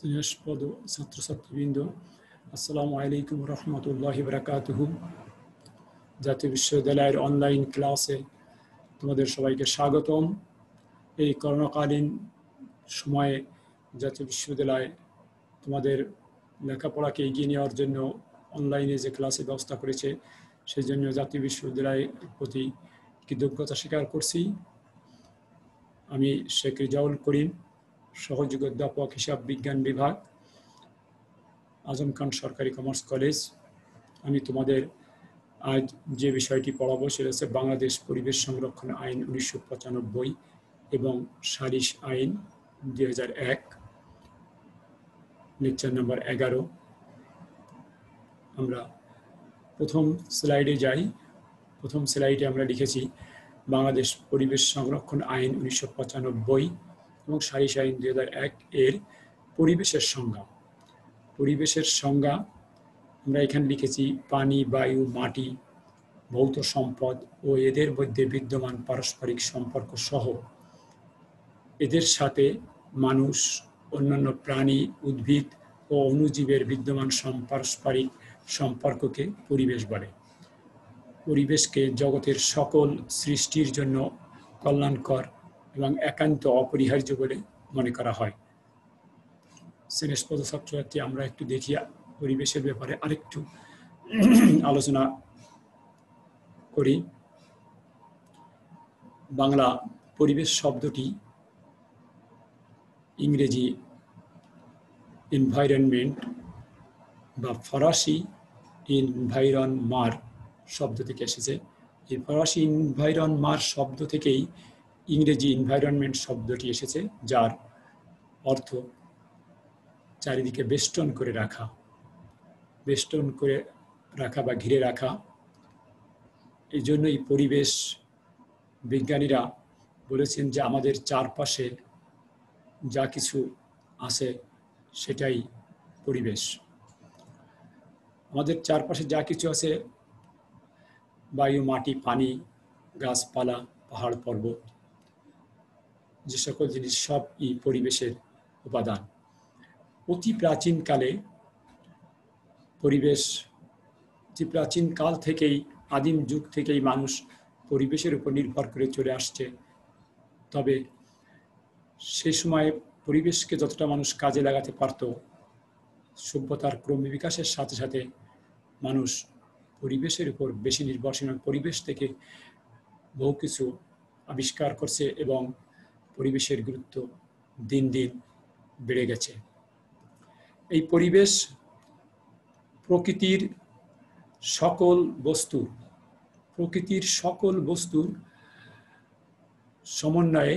স্নেহস্পদ ছাত্রছাত্রীবৃন্দ আসসালামু আলাইকুম রহমতুল্লাহ বরাকাতুহু জাতীয় বিশ্ববিদ্যালয়ের অনলাইন ক্লাসে তোমাদের সবাইকে স্বাগতম। এই করোনাকালীন সময়ে জাতীয় বিশ্ববিদ্যালয় তোমাদের লেখাপড়াকে এগিয়ে নেওয়ার জন্য অনলাইনে যে ক্লাসের ব্যবস্থা করেছে, সেই জন্য জাতীয় বিশ্ববিদ্যালয়ের প্রতি কৃতজ্ঞতা স্বীকার করছি। আমি শেখ রিজাউল করিম। সহযোগী অধ্যাপক হিসাব বিজ্ঞান বিভাগ, আজম খান সরকারি কমার্স কলেজ। আমি তোমাদের আজ যে বিষয়টি পড়াবো সেটা হচ্ছে বাংলাদেশ পরিবেশ সংরক্ষণ আইন উনিশশো পঁচানব্বই এবং সারিস আইন দুই এক, লেকচার নাম্বার এগারো। আমরা প্রথম স্লাইডে যাই। প্রথম স্লাইডে আমরা লিখেছি, বাংলাদেশ পরিবেশ সংরক্ষণ আইন উনিশশো পঁচানব্বই এবং সারিস আইন দুই এর পরিবেশের সংজ্ঞা। পরিবেশের সংজ্ঞা আমরা এখানে লিখেছি পানি, বায়ু, মাটি, ভৌত সম্পদ ও এদের মধ্যে বিদ্যমান পারস্পরিক সম্পর্ক সহ। এদের সাথে মানুষ, অন্যান্য প্রাণী, উদ্ভিদ ও অণুজীবের বিদ্যমান পারস্পরিক সম্পর্ককে পরিবেশ বলে। পরিবেশকে জগতের সকল সৃষ্টির জন্য কল্যাণকর এবং একান্ত অপরিহার্য বলে মনে করা হয়। শ্রেণীস্পদ ছাত্রছাত্রী আমরা একটু দেখি পরিবেশের ব্যাপারে আরেকটু আলোচনা করি। বাংলা পরিবেশ শব্দটি ইংরেজি এনভায়রনমেন্ট বা ফরাসি ইনভাইরন মার শব্দ থেকে এসেছে। এই ফরাসি ইনভাইরন মার শব্দ থেকেই ইংরেজি এনভায়রনমেন্ট শব্দটি এসেছে, যার অর্থ চারিদিকে বেষ্টন করে রাখা, বেষ্টন করে রাখা বা ঘিরে রাখা। এই জন্য এই পরিবেশ বিজ্ঞানীরা বলেছেন যে আমাদের চারপাশে যা কিছু আছে সেটাই পরিবেশ। আমাদের চারপাশে যা কিছু আছে, বায়ু, মাটি, পানি, গাছপালা, পাহাড়, পর্বত যে সকল জিনিস সব ই পরিবেশের উপাদান। অতি প্রাচীনকালে পরিবেশ যে প্রাচীন কাল থেকেই, আদিম যুগ থেকেই মানুষ পরিবেশের উপর নির্ভর করে চলে আসছে। তবে সেই সময়ে পরিবেশকে যতটা মানুষ কাজে লাগাতে পারত, সভ্যতার ক্রম বিকাশের সাথে সাথে মানুষ পরিবেশের উপর বেশি নির্ভরশীল। পরিবেশ থেকে বহু কিছু আবিষ্কার করছে এবং পরিবেশের গুরুত্ব দিন দিন বেড়ে গেছে। এই পরিবেশ প্রকৃতির সকল বস্তু, প্রকৃতির সকল বস্তুর সমন্বয়ে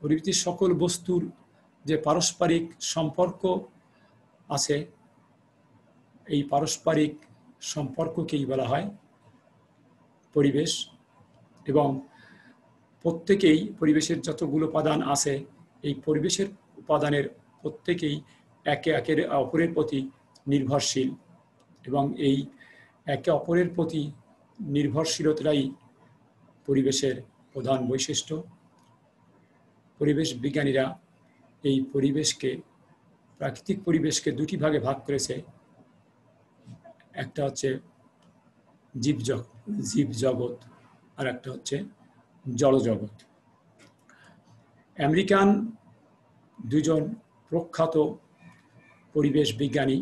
প্রকৃতির সকল বস্তুর যে পারস্পরিক সম্পর্ক আছে, এই পারস্পরিক সম্পর্ককেই বলা হয় পরিবেশ এবং প্রত্যেকেই পরিবেশের যতগুলো উপাদান আছে, এই পরিবেশের উপাদানের প্রত্যেকেই একে একের অপরের প্রতি নির্ভরশীল এবং এই একে অপরের প্রতি নির্ভরশীলতাই পরিবেশের প্রধান বৈশিষ্ট্য। পরিবেশ বিজ্ঞানীরা এই পরিবেশকে, প্রাকৃতিক পরিবেশকে দুটি ভাগে ভাগ করেছে। একটা হচ্ছে জীব জীব জগৎ আর একটা হচ্ছে জড়জগৎ আমেরিকান দুজন প্রখ্যাত পরিবেশ বিজ্ঞানী,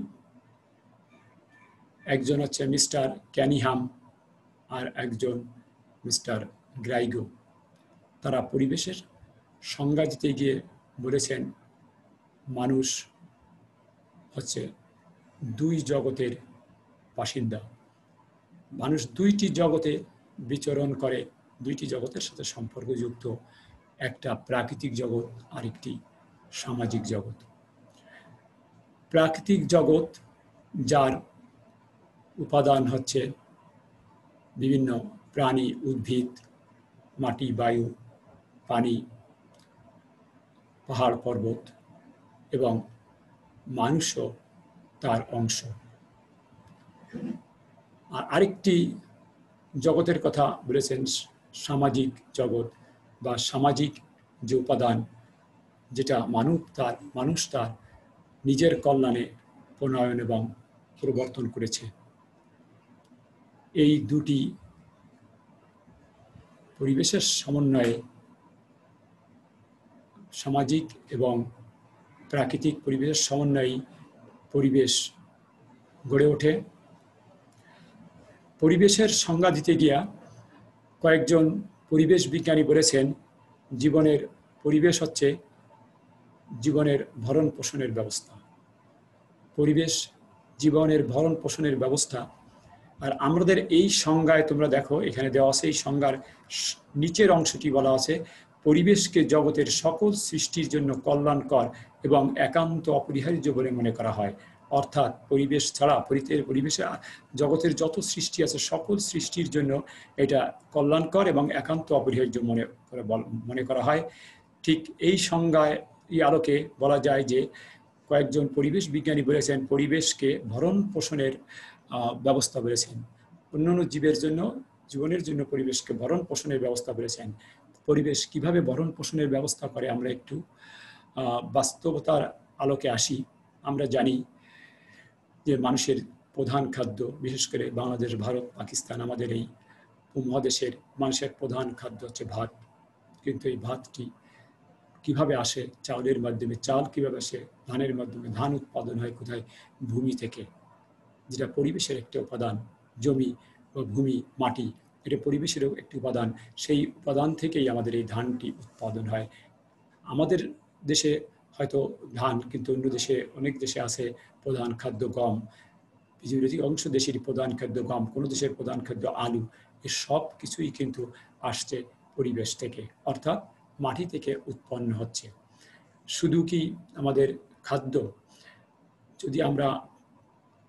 একজন হচ্ছে মিস্টার ক্যানিহাম আর একজন মিস্টার গ্রাইগো। তারা পরিবেশের সংজ্ঞা দিতে গিয়ে বলেছেন, মানুষ হচ্ছে দুই জগতের বাসিন্দা। মানুষ দুইটি জগতে বিচরণ করে। দুইটি জগতের সাথে সম্পর্কযুক্ত, একটা প্রাকৃতিক জগৎ, আরেকটি সামাজিক জগৎ। প্রাকৃতিক জগৎ, যার উপাদান হচ্ছে বিভিন্ন প্রাণী, উদ্ভিদ, মাটি, বায়ু, পানি, পাহাড়, পর্বত এবং মানুষও তার অংশ। আর আরেকটি জগতের কথা বলেছেন সামাজিক জগৎ বা সামাজিক যে উপাদান যেটা মানব তার, মানুষ তার নিজের কল্যাণে প্রণয়ন এবং প্রবর্তন করেছে। এই দুটি পরিবেশের সমন্বয়ে সামাজিক এবং প্রাকৃতিক পরিবেশের সমন্বয়ে পরিবেশ গড়ে ওঠে। পরিবেশের সংজ্ঞা দিতে গিয়া কয়েকজন পরিবেশ বিজ্ঞানী বলেছেন, জীবনের পরিবেশ হচ্ছে জীবনের ভরণ পোষণের ব্যবস্থা। পরিবেশ জীবনের ভরণ পোষণের ব্যবস্থা। আর আমাদের এই সংজ্ঞায় তোমরা দেখো, এখানে দেওয়া আছে, এই সংজ্ঞার নিচের অংশটি বলা আছে, পরিবেশকে জগতের সকল সৃষ্টির জন্য কল্যাণকর এবং একান্ত অপরিহার্য বলে মনে করা হয়। অর্থাৎ পরিবেশ ছাড়া পরিবেশে জগতের যত সৃষ্টি আছে, সকল সৃষ্টির জন্য এটা কল্যাণকর এবং একান্ত অপরিহার্য মনে করে মনে করা হয়। ঠিক এই সংজ্ঞায়, এই আলোকে বলা যায় যে, কয়েকজন পরিবেশ বিজ্ঞানী বলেছেন, পরিবেশকে ভরণ পোষণের ব্যবস্থা বলেছেন। অন্যান্য জীবের জন্য, জীবনের জন্য পরিবেশকে ভরণ পোষণের ব্যবস্থা বলেছেন। পরিবেশ কীভাবে ভরণ পোষণের ব্যবস্থা করে, আমরা একটু বাস্তবতার আলোকে আসি। আমরা জানি যে মানুষের প্রধান খাদ্য, বিশেষ করে বাংলাদেশ, ভারত, পাকিস্তান, আমাদের এই উপমহাদেশের মানুষের প্রধান খাদ্য হচ্ছে ভাত। কিন্তু এই ভাতটি কীভাবে আসে? চাউলের মাধ্যমে চাল কীভাবে আসে? ধানের মাধ্যমে, ধান উৎপাদন হয় কোথায়? ভূমি থেকে। যেটা পরিবেশের একটি উপাদান, জমি বা ভূমি, মাটি, এটা পরিবেশেরও একটি উপাদান। সেই উপাদান থেকেই আমাদের এই ধানটি উৎপাদন হয়। আমাদের দেশে হয়তো ধান, কিন্তু অন্য দেশে, অনেক দেশে আছে প্রধান খাদ্য গম। পৃথিবীর অংশ দেশেরই প্রধান খাদ্য গম, কোনো দেশের প্রধান খাদ্য আলু। এ সব কিছুই কিন্তু আসছে পরিবেশ থেকে, অর্থাৎ মাটি থেকে উৎপন্ন হচ্ছে। শুধু কি আমাদের খাদ্য? যদি আমরা,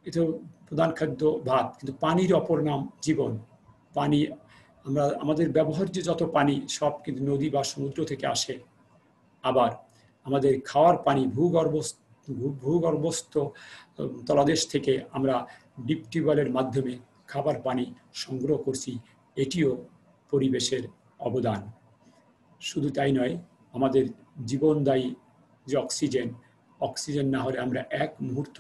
এটা প্রধান খাদ্য ভাত, কিন্তু পানির অপর নাম জীবন। পানি, আমরা, আমাদের ব্যবহার্য যত পানি, সব কিন্তু নদী বা সমুদ্র থেকে আসে। আবার আমাদের খাওয়ার পানি ভূগর্ভস্থ ভূগর্ভস্থ তলাদেশ থেকে আমরা ডিপ টিউবওয়েলের মাধ্যমে খাবার পানি সংগ্রহ করছি, এটিও পরিবেশের অবদান। শুধু তাই নয়, আমাদের জীবনদায়ী যে অক্সিজেন অক্সিজেন না হলে আমরা এক মুহূর্ত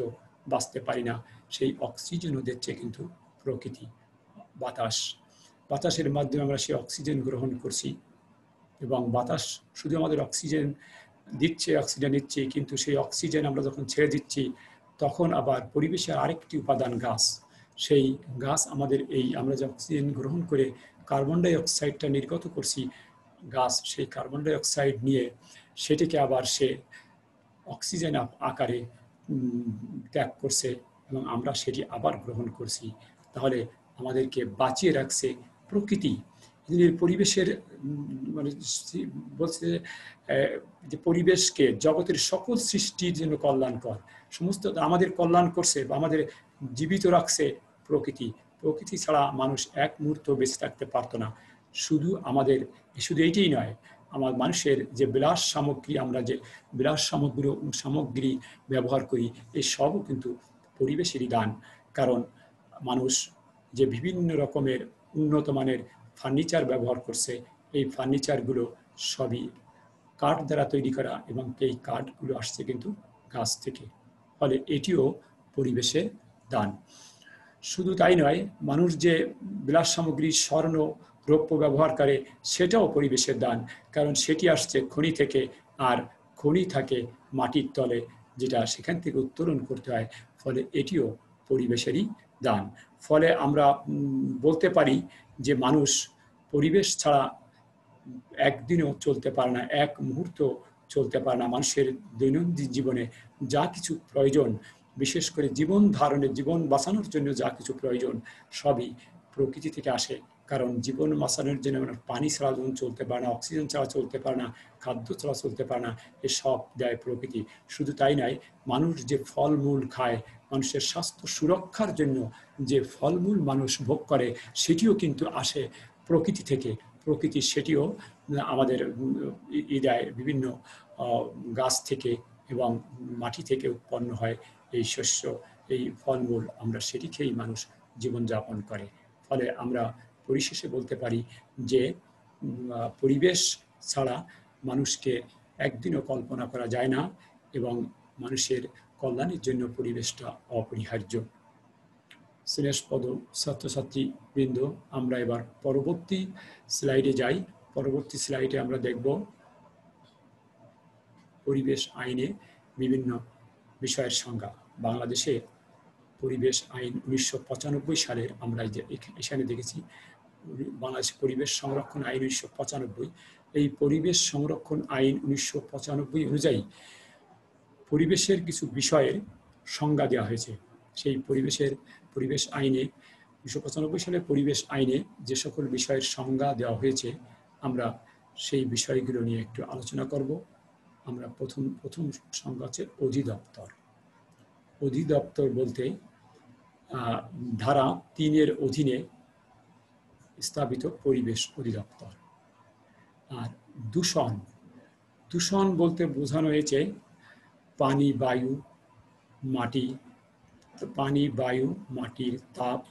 বাঁচতে পারি না, সেই অক্সিজেনও দিচ্ছে কিন্তু প্রকৃতি, বাতাস। বাতাসের মাধ্যমে আমরা সেই অক্সিজেন গ্রহণ করছি এবং বাতাস শুধু আমাদের অক্সিজেন দিচ্ছে অক্সিজেন নিচ্ছে, কিন্তু সেই অক্সিজেন আমরা যখন ছেড়ে দিচ্ছি, তখন আবার পরিবেশের আরেকটি উপাদান গাছ সেই গাছ আমাদের এই আমরা যে অক্সিজেন গ্রহণ করে কার্বন ডাই অক্সাইডটা নির্গত করছি গাছ সেই কার্বন ডাই অক্সাইড নিয়ে, সেটিকে আবার সে অক্সিজেন আকারে ত্যাগ করছে এবং আমরা সেটি আবার গ্রহণ করছি। তাহলে আমাদেরকে বাঁচিয়ে রাখছে প্রকৃতি। পরিবেশের মানে বলছে যে পরিবেশকে, জগতের সকল সৃষ্টির জন্য কল্যাণকর। সমস্ত আমাদের কল্যাণ করছে বা আমাদের জীবিত রাখছে প্রকৃতি। প্রকৃতি ছাড়া মানুষ এক মুহূর্ত বেঁচে থাকতে পারতো না। শুধু আমাদের, শুধু এইটাই নয়, আমার মানুষের যে বিলাস সামগ্রী, আমরা যে বিলাস সামগ্রী সামগ্রী ব্যবহার করি এই সবও কিন্তু পরিবেশেরই দান। কারণ মানুষ যে বিভিন্ন রকমের উন্নত মানের ফার্নিচার ব্যবহার করছে, এই ফার্নিচারগুলো সবই কাঠ দ্বারা তৈরি করা এবং এই কাঠগুলো আসছে কিন্তু গাছ থেকে। ফলে এটিও পরিবেশের দান। শুধু তাই নয়, মানুষ যে বিলাস সামগ্রী, স্বর্ণ রৌপ্য ব্যবহার করে, সেটাও পরিবেশের দান। কারণ সেটি আসছে খনি থেকে, আর খনি থাকে মাটির তলে, যেটা সেখান থেকে উত্তোলন করতে হয়। ফলে এটিও পরিবেশেরই দান। ফলে আমরা বলতে পারি যে মানুষ পরিবেশ ছাড়া একদিনও চলতে পারে না, এক মুহূর্ত চলতে পারে না। মানুষের দৈনন্দিন জীবনে যা কিছু প্রয়োজন, বিশেষ করে জীবন ধারণের, জীবন বাঁচানোর জন্য যা কিছু প্রয়োজন, সবই প্রকৃতি থেকে আসে। কারণ জীবন বাঁচানোর জন্য পানি ছাড়া যেমন চলতে পারে না, অক্সিজেন ছাড়া চলতে পারে না, খাদ্য ছাড়া চলতে পারে না এসব দেয় প্রকৃতি। শুধু তাই নয়, মানুষ যে ফলমূল খায়, মানুষের স্বাস্থ্য সুরক্ষার জন্য যে ফলমূল মানুষ ভোগ করে, সেটিও কিন্তু আসে। প্রকৃতি থেকে, প্রকৃতি সেটিও আমাদের দেয় বিভিন্ন গাছ থেকে এবং মাটি থেকে উৎপন্ন হয় এই শস্য, এই ফলমূল। আমরা সেটি খেয়েই মানুষ জীবনযাপন করে। ফলে আমরা পরিশেষে বলতে পারি যে পরিবেশ ছাড়া মানুষকে একদিনও কল্পনা করা যায় না এবং মানুষের কল্যাণের জন্য পরিবেশটা অপরিহার্য। শ্রেষ্ঠপদ ছাত্রছাত্রী বৃন্দ, আমরা এবার পরবর্তী স্লাইডে যাই। পরবর্তী স্লাইডে আমরা দেখব পরিবেশ আইনে বিভিন্ন বিষয়ের সংজ্ঞা। বাংলাদেশে পরিবেশ আইন উনিশশো সালের আমরা এখানে দেখেছি, বাংলাদেশ পরিবেশ সংরক্ষণ আইন উনিশশো পঁচানব্বই। এই পরিবেশ সংরক্ষণ আইন উনিশশো পঁচানব্বই অনুযায়ী পরিবেশের কিছু বিষয়ের সংজ্ঞা দেওয়া হয়েছে। সেই পরিবেশের পরিবেশ আইনে উনিশশো সালে পরিবেশ আইনে যে সকল বিষয়ের সংজ্ঞা দেওয়া হয়েছে, আমরা সেই বিষয়গুলো নিয়ে একটু আলোচনা করব। আমরা প্রথম প্রথম সংজ্ঞা হচ্ছে অধিদপ্তর। অধিদপ্তর বলতে ধারা তিনের অধীনে স্থাপিত পরিবেশ অধিদপ্তর। আর দূষণ দূষণ বলতে বোঝানো হয়েছে পানি, বায়ু, মাটি পানি, বায়ু মাটির তাপ,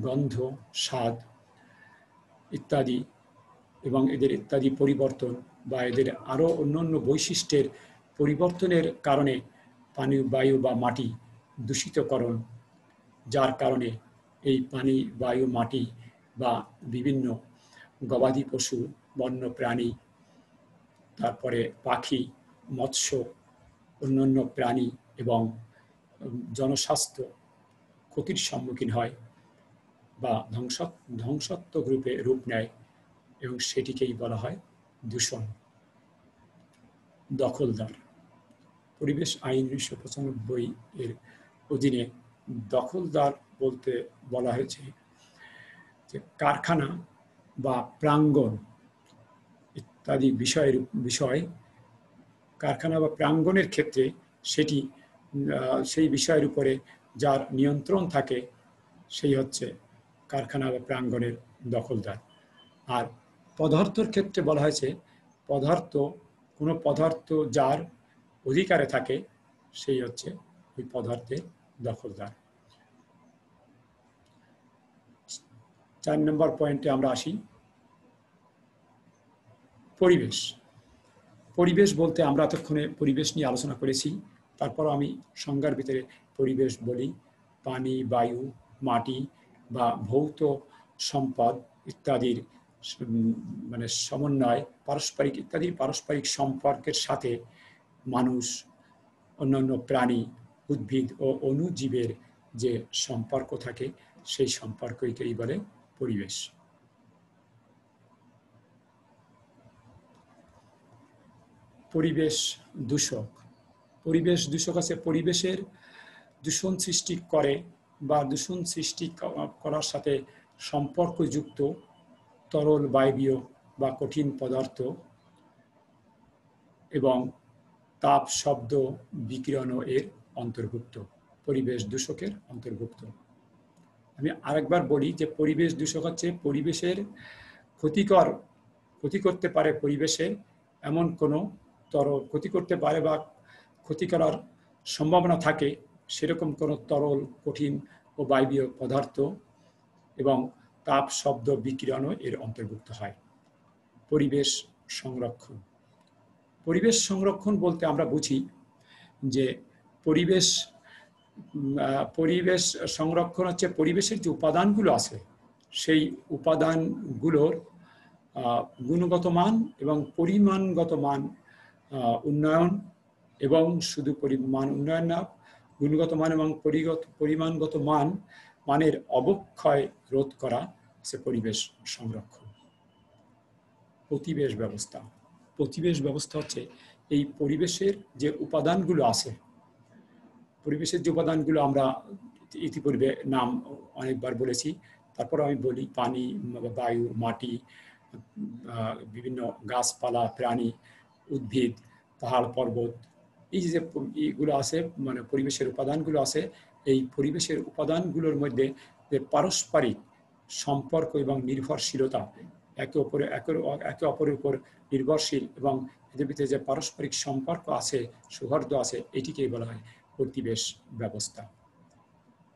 গন্ধ, স্বাদ ইত্যাদি এবং এদের ইত্যাদি পরিবর্তন বা এদের আরও অন্যান্য বৈশিষ্ট্যের পরিবর্তনের কারণে পানি, বায়ু বা মাটি দূষিতকরণ, যার কারণে এই পানি, বায়ু, মাটি বা বিভিন্ন গবাদি পশু, বন্য প্রাণী, তারপরে পাখি, মৎস্য, অন্যান্য প্রাণী এবং জনস্বাস্থ্য ক্ষতির সম্মুখীন হয় বা ধ্বংস ধ্বংসাত্মক রূপে রূপ নেয় এবং সেটিকেই বলা হয় দূষণ। দখলদার। পরিবেশ আইন উনিশশো পঁচানব্বই এর অধীনে দখলদার বলতে বলা হয়েছে যে কারখানা বা প্রাঙ্গণ ইত্যাদি বিষয়ের বিষয় কারখানা বা প্রাঙ্গণের ক্ষেত্রে সেটি সেই বিষয়ের উপরে যার নিয়ন্ত্রণ থাকে, সেই হচ্ছে কারখানা বা প্রাঙ্গণের দখলদার। আর পদার্থর ক্ষেত্রে বলা হয়েছে, পদার্থ, কোনো পদার্থ যার অধিকারে থাকে, সেই হচ্ছে ওই পদার্থের দখলদার। চার নম্বর পয়েন্টে আমরা আসি। পরিবেশ। পরিবেশ বলতে আমরা এতক্ষণে পরিবেশ নিয়ে আলোচনা করেছি। তারপর আমি সংজ্ঞার ভিতরে পরিবেশ বলি, পানি, বায়ু, মাটি বা ভৌত সম্পদ ইত্যাদির মানে সমন্বয়, পারস্পরিক ইত্যাদি পারস্পরিক সম্পর্কের সাথে মানুষ, অন্যান্য প্রাণী, উদ্ভিদ ও অনুজীবের যে সম্পর্ক থাকে, সেই সম্পর্ককেই বলে পরিবেশ। পরিবেশ দূষক। পরিবেশ, দূষক আছে পরিবেশের দূষণ সৃষ্টি করে বা দূষণ সৃষ্টি করার সাথে সম্পর্কযুক্ত তরল বায়বীয় বা কঠিন পদার্থ এবং তাপ শব্দ বিকিরণ এর অন্তর্ভুক্ত, পরিবেশ দূষকের অন্তর্ভুক্ত। আমি আরেকবার বলি যে পরিবেশ দূষক হচ্ছে পরিবেশের ক্ষতিকর, ক্ষতি করতে পারে পরিবেশে এমন কোনো তর, ক্ষতি করতে পারে বা ক্ষতি করার সম্ভাবনা থাকে, সেরকম কোনো তরল, কঠিন ও বায়বীয় পদার্থ এবং তাপ শব্দ বিকিরণও এর অন্তর্ভুক্ত হয়। পরিবেশ সংরক্ষণ। পরিবেশ সংরক্ষণ বলতে আমরা বুঝি যে পরিবেশ পরিবেশ সংরক্ষণ হচ্ছে পরিবেশের যে উপাদানগুলো আছে, সেই উপাদানগুলোর গুণগত মান এবং পরিমাণগত মান উন্নয়ন এবং শুধু পরিমাণ উন্নয়ন না, গুণগত মান এবং পরিগত, পরিমাণগত মান, মানের অবক্ষয় রোধ করা সে পরিবেশ সংরক্ষণ। প্রতিবেশ ব্যবস্থা। প্রতিবেশ ব্যবস্থা হচ্ছে এই পরিবেশের যে উপাদানগুলো আছে, পরিবেশের যে উপাদানগুলো আমরা ইতিপূর্বে নাম অনেকবার বলেছি, তারপর আমি বলি পানি, বায়ু, মাটি বিভিন্ন গাছপালা, প্রাণী, উদ্ভিদ, পাহাড়, পর্বত এই যে ইগুলো আছে মানে পরিবেশের উপাদানগুলো আছে। এই পরিবেশের উপাদানগুলোর মধ্যে যে পারস্পরিক সম্পর্ক এবং নির্ভরশীলতা, একে অপরে একে অপরের উপর নির্ভরশীল এবং এদের ভিতরে যে পারস্পরিক সম্পর্ক আছে, সৌহার্দ্য আছে, এটিকেই বলা হয় প্রতিবেশ ব্যবস্থা।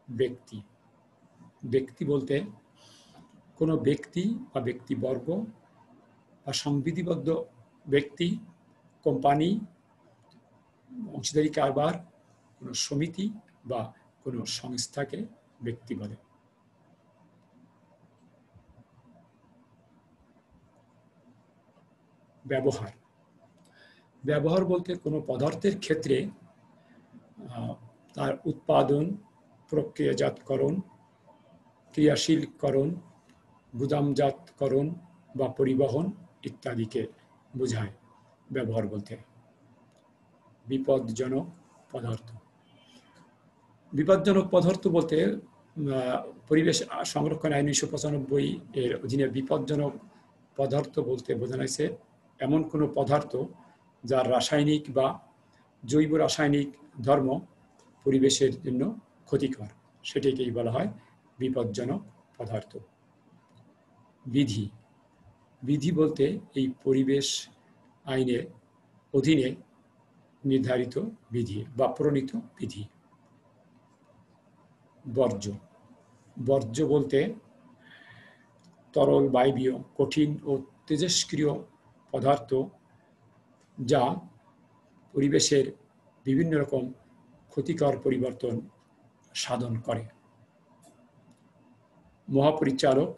ব্যক্তি। ব্যক্তি বলতে কোনো ব্যক্তি বা ব্যক্তিবর্গ বা সংবিধিবদ্ধ ব্যক্তি, কোম্পানি অংশীদারি কারবার কোনো সমিতি বা কোনো সংস্থাকে ব্যক্তি বলে। ব্যবহার। ব্যবহার বলতে কোনো পদার্থের ক্ষেত্রে তার উৎপাদন, প্রক্রিয়াজাতকরণ, ক্রিয়াশীলকরণ, গুদামজাতকরণ বা পরিবহন ইত্যাদিকে বোঝায় ব্যবহার বলতে। বিপদজনক পদার্থ। বিপদজনক পদার্থ বলতে পরিবেশ সংরক্ষণ আইন উনিশশো পঁচানব্বই এর অধীনে বিপজ্জনক পদার্থ বলতে বোঝানো হয়েছে এমন কোনো পদার্থ যার রাসায়নিক বা জৈব রাসায়নিক ধর্ম পরিবেশের জন্য ক্ষতিকর। সেটিকেই বলা হয় বিপজ্জনক পদার্থ। বিধি। বিধি বলতে এই পরিবেশ আইনের অধীনে নির্ধারিত বিধি বা প্রণীত বিধি। বর্জ্য। বর্জ্য বলতে তরল, বায়বীয়, কঠিন ও তেজস্ক্রিয় পদার্থ যা পরিবেশের বিভিন্ন রকম ক্ষতিকর পরিবর্তন সাধন করে। মহাপরিচালক।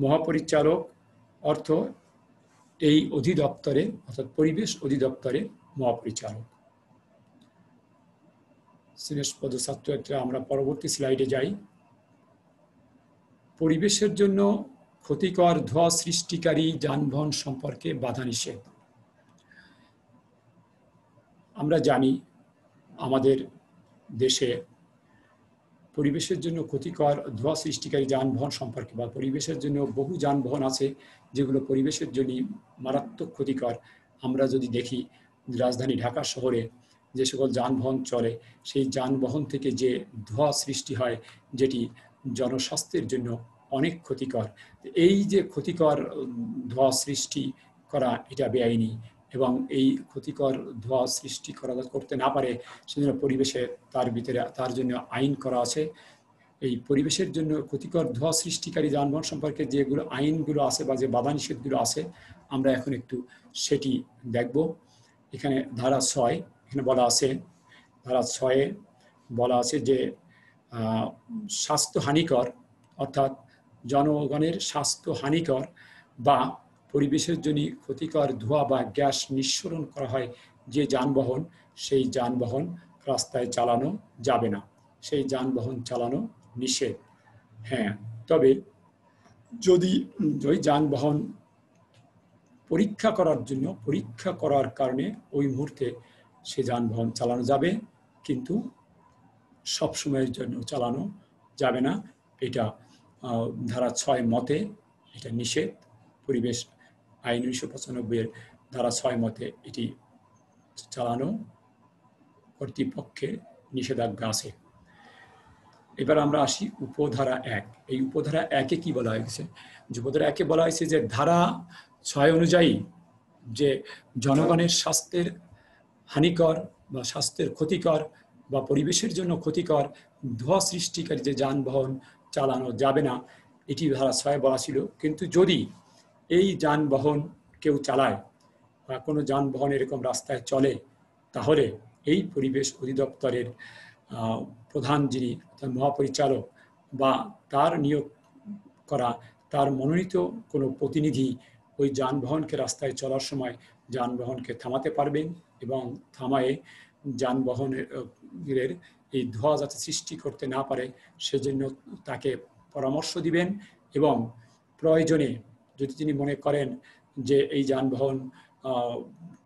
মহাপরিচালক অর্থ এই অধিদপ্তরে, অর্থাৎ পরিবেশ অধিদপ্তরে মহাপরিচালক সিনেসপদ ছাত্রছাত্রীরা, আমরা পরবর্তী স্লাইডে যাই। পরিবেশের জন্য ক্ষতিকর ধোয়া সৃষ্টিকারী যানবাহন সম্পর্কে বাধা নিষেধ আমরা জানি, আমাদের দেশে পরিবেশের জন্য ক্ষতিকর ধোঁয়া সৃষ্টিকারী যানবাহন সম্পর্কে বা পরিবেশের জন্য বহু যানবাহন আছে যেগুলো পরিবেশের জন্য মারাত্মক ক্ষতিকর। আমরা যদি দেখি রাজধানী ঢাকা শহরে যে সকল যানবাহন চলে, সেই যানবাহন থেকে যে ধোঁয়া সৃষ্টি হয়, যেটি জনস্বাস্থ্যের জন্য অনেক ক্ষতিকর। এই যে ক্ষতিকর ধোঁয়া সৃষ্টি করা এটা বেআইনি। এবং এই ক্ষতিকর ধোঁয়া সৃষ্টি করা করতে না পারে, সেজন্য পরিবেশে তার ভিতরে, তার জন্য আইন করা আছে। এই পরিবেশের জন্য ক্ষতিকর ধোঁয়া সৃষ্টিকারী যানবাহন সম্পর্কে যেগুলো আইনগুলো আছে বা যে বাধা নিষেধগুলো আছে, আমরা এখন একটু সেটি দেখব। এখানে ধারা ছয়, এখানে বলা আছে, ধারা ছয়ে বলা আছে যে স্বাস্থ্য হানিকর, অর্থাৎ জনগণের স্বাস্থ্য হানিকর বা পরিবেশের জন্য ক্ষতিকর ধোঁয়া বা গ্যাস নিঃসরণ করা হয় যে যানবাহন, সেই যানবাহন রাস্তায় চালানো যাবে না। সেই যানবাহন চালানো নিষেধ। হ্যাঁ তবে যদি ওই যানবাহন পরীক্ষা করার জন্য, পরীক্ষা করার কারণে ওই মুহূর্তে সে যানবাহন চালানো যাবে, কিন্তু সব সময়ের জন্য চালানো যাবে না, এটা ধারা ছয় মতে এটা নিষেধ। পরিবেশ আইন উনিশশো পঁচানব্বইয়ের ধারা ছয় মতে এটি চালানো কর্তৃপক্ষের নিষেধাজ্ঞা আছে। এবার আমরা আসি উপধারা এক। এই উপধারা একে কি বলা হয়েছে? যে উপধারা একে বলা হয়েছে যে ধারা ছয় অনুযায়ী যে জনগণের স্বাস্থ্যের হানিকর বা স্বাস্থ্যের ক্ষতিকর বা পরিবেশের জন্য ক্ষতিকর ধোয়া সৃষ্টিকারী যে যানবাহন চালানো যাবে না, এটি ধারা ছয় বলা ছিল। কিন্তু যদি এই যানবাহন কেউ চালায় বা কোনো যানবাহন এরকম রাস্তায় চলে, তাহলে এই পরিবেশ অধিদপ্তরের প্রধান যিনি মহাপরিচালক বা তার নিয়োগ করা, তার মনোনীত কোনো প্রতিনিধি ওই যানবাহনকে রাস্তায় চলার সময় যানবাহনকে থামাতে পারবেন এবং থামায়ে যানবাহনের এই ধোঁয়া যাতে সৃষ্টি করতে না পারে, সেজন্য তাকে পরামর্শ দিবেন এবং প্রয়োজনে যদি তিনি মনে করেন যে এই যানবাহন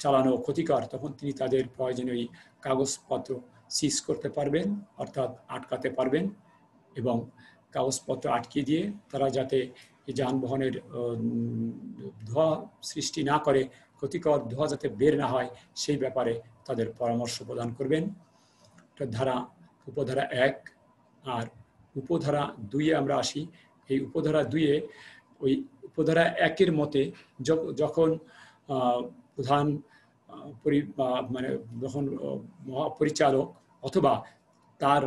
চালানো ক্ষতিকর, তখন তিনি তাদের প্রয়োজনীয় কাগজপত্র সিজ করতে পারবেন, অর্থাৎ আটকাতে পারবেন এবং কাগজপত্র আটকে দিয়ে তারা যাতে যানবাহনের ধোঁয়া সৃষ্টি না করে, ক্ষতিকর ধোঁয়া যাতে বের না হয়, সেই ব্যাপারে তাদের পরামর্শ প্রদান করবেন। ধারা, উপধারা এক আর উপধারা দুইয়ে আমরা আসি। এই উপধারা দুইয়ে ওই উপধারা একের মতে যখন প্রধান মানে যখন মহাপরিচালক অথবা তার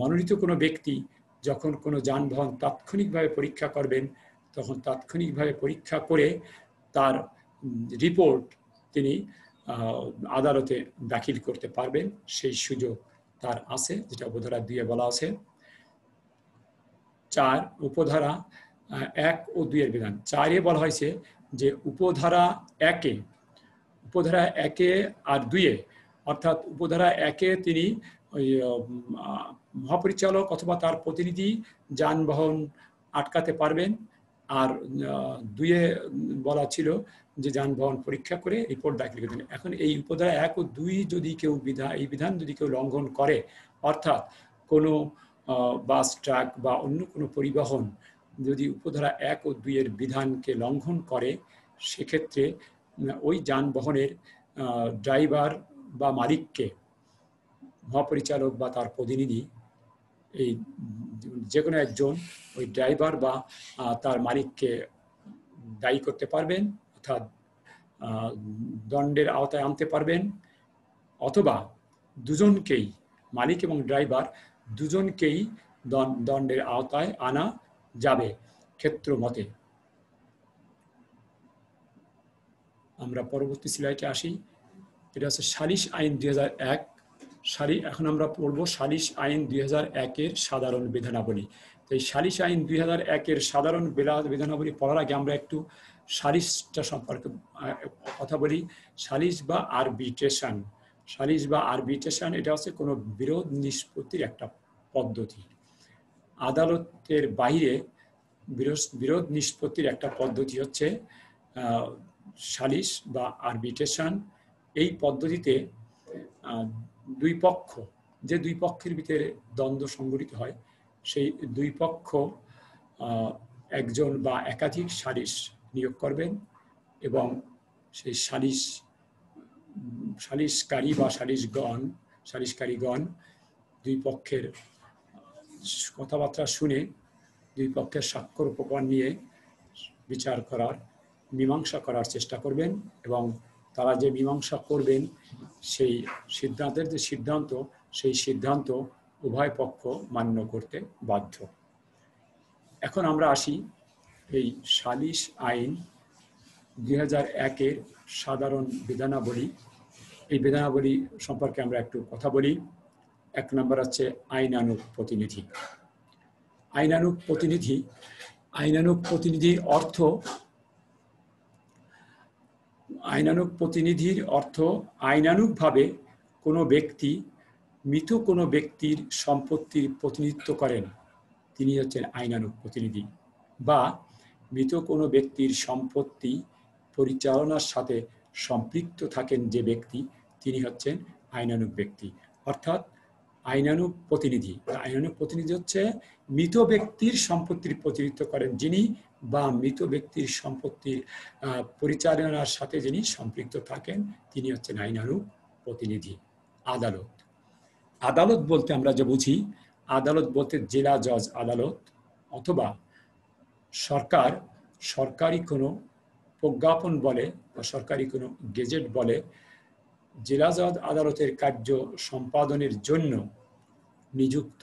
মনোনীত কোনো ব্যক্তি যখন কোনো যানবাহন তাৎক্ষণিকভাবে পরীক্ষা করবেন, তখন তাৎক্ষণিকভাবে পরীক্ষা করে তার রিপোর্ট তিনি আদালতে দাখিল করতে পারবেন। সেই সুযোগ তার আছে, যেটা উপধারা দুয়ে বলা আছে। চার, উপধারা এক ও দুইয়ের বিধান। চারে বলা হয়েছে যে উপধারা একে উপধারা একে আর দুইয়ে অর্থাৎ উপধারা একে তিনি ওই মহাপরিচালক অথবা তার প্রতিনিধি যানবাহন আটকাতে পারবেন। আর দুইয়ে বলা ছিল যে যানবাহন পরীক্ষা করে রিপোর্ট দাখিল করতেন এখন এই উপধারা এক ও দুই যদি কেউ বিধান এই বিধান যদি কেউ লঙ্ঘন করে, অর্থাৎ কোনো বাস, ট্রাক বা অন্য কোনো পরিবহন যদি উপধারা এক ও দুইয়ের বিধানকে লঙ্ঘন করে, সেক্ষেত্রে ওই যানবাহনের ড্রাইভার বা মালিককে মহাপরিচালক বা তার প্রতিনিধি, এই যে কোনো একজন ওই ড্রাইভার বা তার মালিককে দায়ী করতে পারবেন, অর্থাৎ দণ্ডের আওতায় আনতে পারবেন, অথবা দুজনকেই, মালিক এবং ড্রাইভার দুজনকেই দণ্ডের আওতায় আনা যাবে ক্ষেত্র মতে আমরা পরবর্তী স্লাইডে আসি। এটা হচ্ছে সালিশ আইন দুই এক। সারি এখন আমরা পড়ব সালিশ আইন দুই একের সাধারণ বিধানাবলী। তো এই সালিশ আইন দুই একের সাধারণ বিধানাবলী পড়ার আগে আমরা একটু সালিশটা সম্পর্কে কথা বলি। সালিশ বা আরবিট্রেশন সালিশ বা আরবিট্রেশন এটা হচ্ছে কোনো বিরোধ নিষ্পত্তির একটা পদ্ধতি। আদালতের বাইরে বিরোধ নিষ্পত্তির একটা পদ্ধতি হচ্ছে সালিশ বা আরবিট্রেশন এই পদ্ধতিতে দুই পক্ষ, যে দুই পক্ষের ভিতরে দ্বন্দ্ব সংঘটিত হয়, সেই দুই পক্ষ একজন বা একাধিক সালিশ নিয়োগ করবেন এবং সেই সালিশ সালিশকারী বা সালিশগণ সালিশকারীগণ দুই পক্ষের কথাবার্তা শুনে দুই পক্ষের স্বাক্ষর উপকরণ নিয়ে বিচার করার, মীমাংসা করার চেষ্টা করবেন এবং তারা যে মীমাংসা করবেন, সেই সিদ্ধান্তের যে সিদ্ধান্ত, সেই সিদ্ধান্ত উভয় পক্ষ মান্য করতে বাধ্য। এখন আমরা আসি এই সালিশ আইন দুই হাজার একের সাধারণ বিধানাবলী। এই বিধানাবলী সম্পর্কে আমরা একটু কথা বলি। এক নম্বর হচ্ছে আইনানুক প্রতিনিধি। আইনানুক প্রতিনিধি আইনানুক প্রতিনিধির অর্থ আইনানুক প্রতিনিধির অর্থ আইনানুকভাবে কোনো ব্যক্তি, মৃত কোনো ব্যক্তির সম্পত্তির প্রতিনিধিত্ব করেন। তিনি হচ্ছেন আইনানুক প্রতিনিধি। বা মৃত কোনো ব্যক্তির সম্পত্তি পরিচালনার সাথে সম্পৃক্ত থাকেন যে ব্যক্তি, তিনি হচ্ছেন আইনানুক ব্যক্তি। অর্থাৎ আইনানুক প্রতিনিধি। আইনানুক প্রতিনিধি হচ্ছে মৃত ব্যক্তির সম্পত্তির প্রতিনিধিত্ব করেন যিনি বা মৃত ব্যক্তির সম্পত্তির পরিচালনার সাথে যিনি সম্পৃক্ত থাকেন, তিনি হচ্ছেন আইনানুক প্রতিনিধি। আদালত। আদালত বলতে আমরা যে বুঝি, আদালত বলতে জেলা জজ আদালত অথবা সরকার, সরকারি কোনো প্রজ্ঞাপন বলে বা সরকারি কোনো গেজেট বলে জেলা জজ আদালতের কার্য সম্পাদনের জন্য নিযুক্ত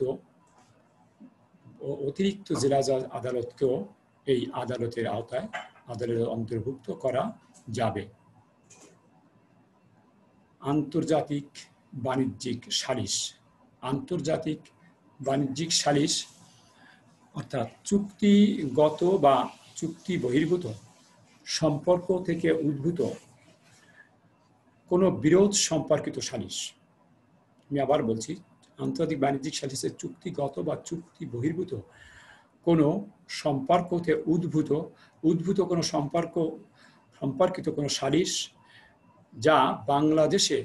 অতিরিক্ত জেলা জজ আদালতকেও এই আদালতের আওতায়, আদালতের অন্তর্ভুক্ত করা যাবে। আন্তর্জাতিক বাণিজ্যিক সালিশ আন্তর্জাতিক বাণিজ্যিক সালিশ অর্থাৎ চুক্তিগত বা চুক্তি বহির্ভূত সম্পর্ক থেকে উদ্ভূত কোনো বিরোধ সম্পর্কিত সালিশ আমি আবার বলছি, আন্তর্জাতিক বাণিজ্যিক সালিশের চুক্তিগত বা চুক্তি বহির্ভূত কোনো সম্পর্কতে উদ্ভূত উদ্ভূত কোনো সম্পর্ক, সম্পর্কিত কোনো সালিশ যা বাংলাদেশে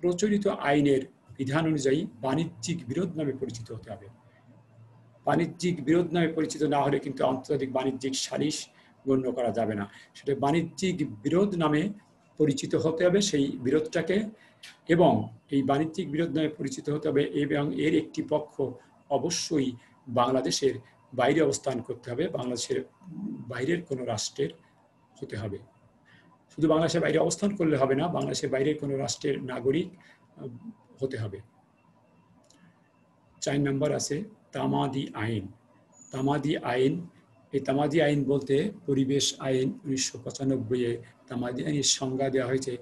প্রচলিত আইনের বিধান অনুযায়ী বাণিজ্যিক বিরোধ নামে পরিচিত হতে হবে। বাণিজ্যিক বিরোধ নামে পরিচিত না হলে কিন্তু আন্তর্জাতিক বাণিজ্যিক সালিশ গণ্য করা যাবে না। সেটা বাণিজ্যিক বিরোধ নামে পরিচিত হতে হবে সেই বিরোধটাকে এবং এই বাণিজ্যিক বিরোধ নামে পরিচিত হতে হবে এবং এর একটি পক্ষ অবশ্যই বাংলাদেশের বাইরে অবস্থান করতে হবে, বাংলাদেশের বাইরের কোনো রাষ্ট্রের হতে হবে। শুধু বাংলাদেশের বাইরে অবস্থান করলে হবে না, বাংলাদেশের বাইরের কোনো রাষ্ট্রের নাগরিক হতে হবে। চার নম্বর আছে তামাদি আইন। তামাদি আইন এই তামাদি আইন বলতে পরিবেশ আইন উনিশশো পঁচানব্বইয়ে তামাদি আইনের সংজ্ঞা দেওয়া হয়েছে